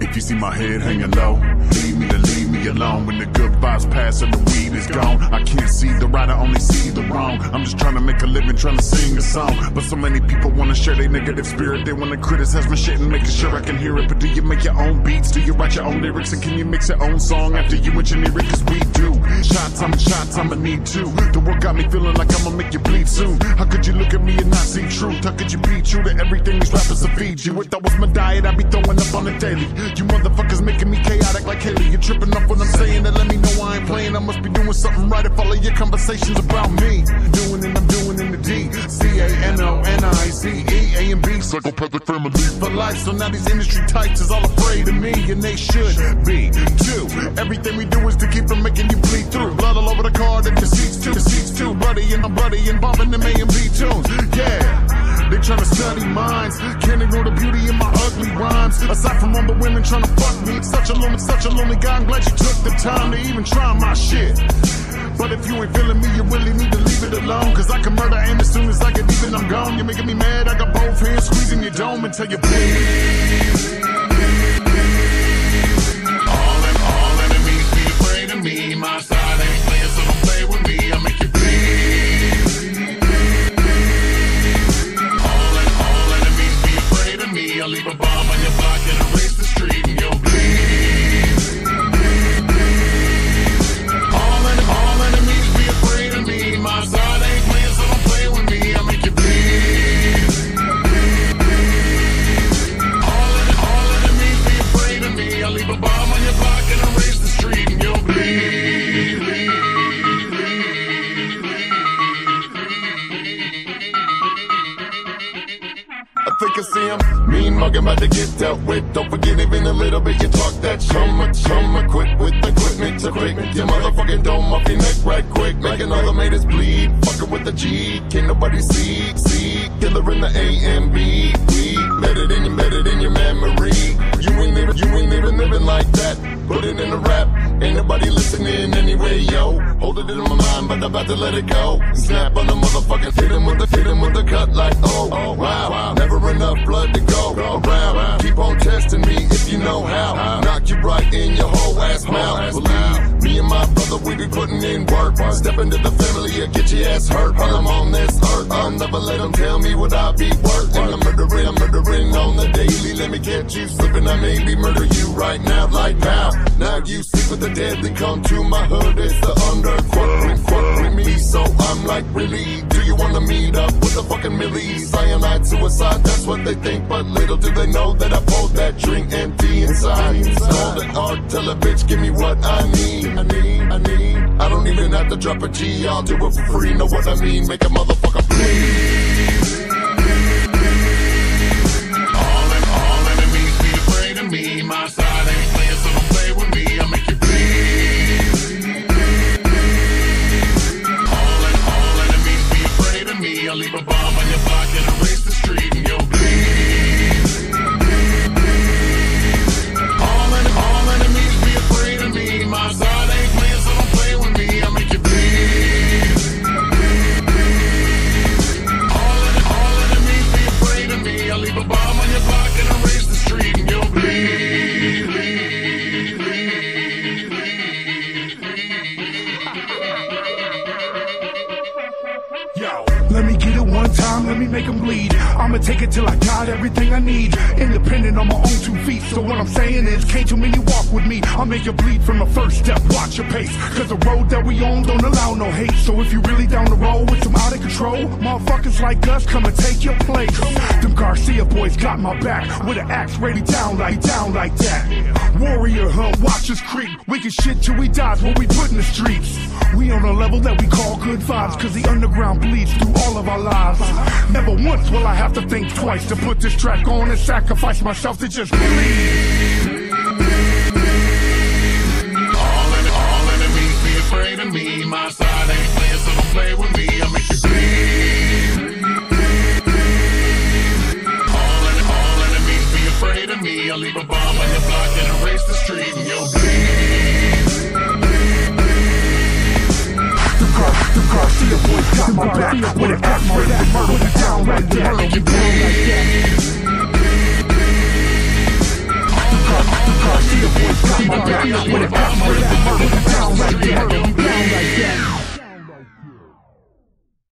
If you see my head hanging low, leave me alone. When the good vibes pass and the weed is gone, I can't see the right, I only see the wrong. I'm just trying to make a living, trying to sing a song. But so many people wanna share their negative spirit. They wanna criticize my shit and making sure I can hear it. But do you make your own beats? Do you write your own lyrics? And can you mix your own song after you engineer it? Cause we do. Shots, I'm shots, I'ma need two. The work got me feeling like I'ma make you bleed soon. How could you look at me and not see truth? How could you be true to everything these rappers will feed you? If that was my diet, I'd be throwing up on the daily. You motherfuckers making me chaotic like Haley. You're tripping up when I'm saying that. Let me know I ain't playing. I must be doing something right if all of your conversations about me. Doing it, I'm doing in the D. C A N O N I C E AMB. Psychopathic family for life. So now these industry types is all afraid of me, and they should be too. Everything we do is to keep from making you bleed through. Blood all over the car that the seats too. The seats too, buddy, and I'm buddy, and bumping them AMB tunes. Aside from all the women tryna fuck me, such a lonely, such a lonely guy. I'm glad you took the time to even try my shit. But if you ain't feeling me, you really need to leave it alone. Cause I can murder and as soon as I get even, I'm gone. You're making me mad, I got both hands squeezing your dome until you bleed. I see him. Mean mugging about to get dealt with. Don't forget even a little bit. You talk that. Come, come equipped with equipment to quick. Your motherfucking dome off your neck right quick. Making all the haters bleed. Fucking with the G. Can't nobody see. See. Killer in the A and B. Better than you, better than your memory. You ain't even, you ain't even living like that. Put it in a rap. Ain't nobody listening anyway, yo. Hold it in my mind, but I'm about to let it go. Snap on the motherfucking hit him with the hit him with the cut like oh, oh wow. In your whole ass mouth. Believe me and my brother, we be putting in work. Step into the family or get your ass hurt. While I'm on this earth, I'll never let them tell me what I be worth. And I'm murdering, I'm murdering on the daily. Let me catch you slipping, I maybe murder you right now, like now. Now you sleep with the dead, then come to my hood. It's the underquarter, quirk with me. So I'm like, really? Do you wanna meet up with the fucking millies? Cyanide, suicide, that's what they think. But little do they know that I Art, tell a bitch, give me what I need. I need, I need. I don't even have to drop a G, I'll do it for free. Know what I mean? Make a motherfucker bleed. Let me make them bleed. I'ma take it till I got everything I need. Independent on my own two feet. So what I'm saying is, can't too many walk with me. I'll make you bleed from the first step. Watch your pace. Cause the road that we on don't allow no hate. So if you really down the road of control, motherfuckers like us come and take your place. Them Garcia boys got my back with an axe ready down like down like that. Warrior hunt, watch us creep. We can shit till we die, what we put in the streets. We on a level that we call good vibes, cause the underground bleeds through all of our lives. Never once will I have to think twice to put this track on and sacrifice myself to just bleed. All enemies be afraid of me. My side ain't playing, so don't play with me. your voice got my back When it acts my to murder, you down like that. murder, you down like that She a voice got my back